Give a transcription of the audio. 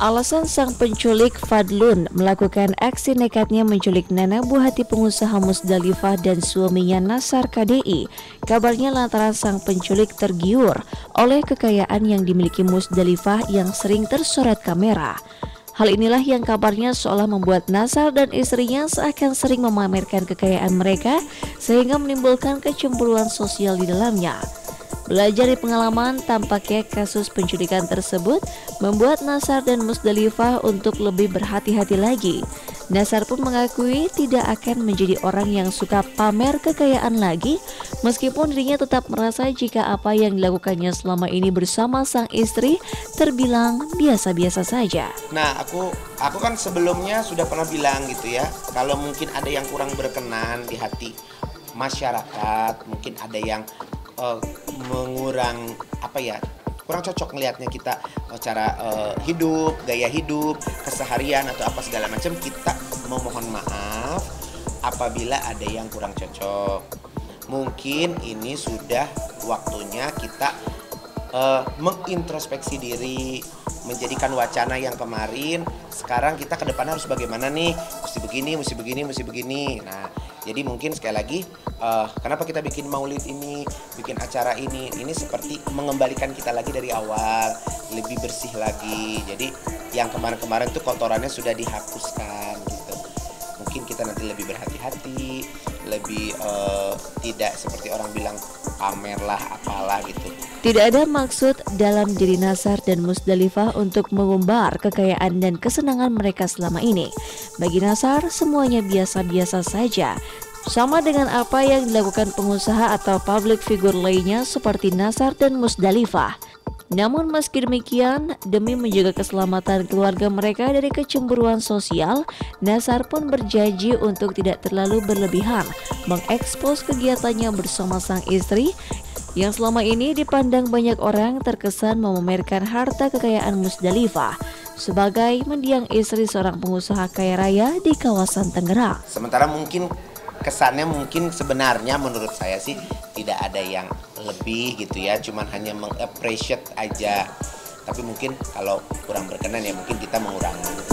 Alasan sang penculik Fadlun melakukan aksi nekatnya menculik Nana buah hati pengusaha Musdalifah dan suaminya Nasar KDI. Kabarnya lantaran sang penculik tergiur oleh kekayaan yang dimiliki Musdalifah yang sering tersorot kamera. Hal inilah yang kabarnya seolah membuat Nasar dan istrinya seakan sering memamerkan kekayaan mereka sehingga menimbulkan kecemburuan sosial di dalamnya. Belajar di pengalaman, tampaknya kasus penculikan tersebut membuat Nasar dan Musdalifah untuk lebih berhati-hati lagi. Nasar pun mengakui tidak akan menjadi orang yang suka pamer kekayaan lagi, meskipun dirinya tetap merasa jika apa yang dilakukannya selama ini bersama sang istri terbilang biasa-biasa saja. Nah, aku aku kan sebelumnya sudah pernah bilang gitu ya, kalau mungkin ada yang kurang berkenan di hati masyarakat, mungkin ada yang uh, mengurang apa ya kurang cocok melihatnya kita uh, cara uh, hidup gaya hidup keseharian atau apa segala macam kita memohon maaf apabila ada yang kurang cocok. Mungkin ini sudah waktunya kita uh, mengintrospeksi diri menjadikan wacana yang kemarin sekarang kita ke depan harus bagaimana nih? Mesti begini mesti begini mesti begini. Nah jadi mungkin sekali lagi uh, kenapa kita bikin maulid ini bikin acara ini? Ini seperti mengembalikan kita lagi dari awal lebih bersih lagi. Jadi yang kemarin-kemarin tuh kotorannya sudah dihapuskan gitu. Mungkin kita nanti lebih berhati-hati lebih uh, tidak seperti orang bilang pamer lah apalah gitu tidak ada maksud dalam diri Nasar dan Musdalifah untuk mengumbar kekayaan dan kesenangan mereka selama ini. Bagi Nasar, semuanya biasa-biasa saja. Sama dengan apa yang dilakukan pengusaha atau public figure lainnya seperti Nasar dan Musdalifah. Namun meski demikian, demi menjaga keselamatan keluarga mereka dari kecemburuan sosial, Nasar pun berjanji untuk tidak terlalu berlebihan mengekspos kegiatannya bersama sang istri yang selama ini dipandang banyak orang terkesan memamerkan harta kekayaan Musdalifah sebagai mendiang istri seorang pengusaha kaya raya di kawasan Tangerang. Sementara mungkin kesannya mungkin sebenarnya menurut saya sih tidak ada yang lebih gitu ya, cuman hanya mengappreciate aja. Tapi mungkin kalau kurang berkenan ya mungkin kita mengurangi.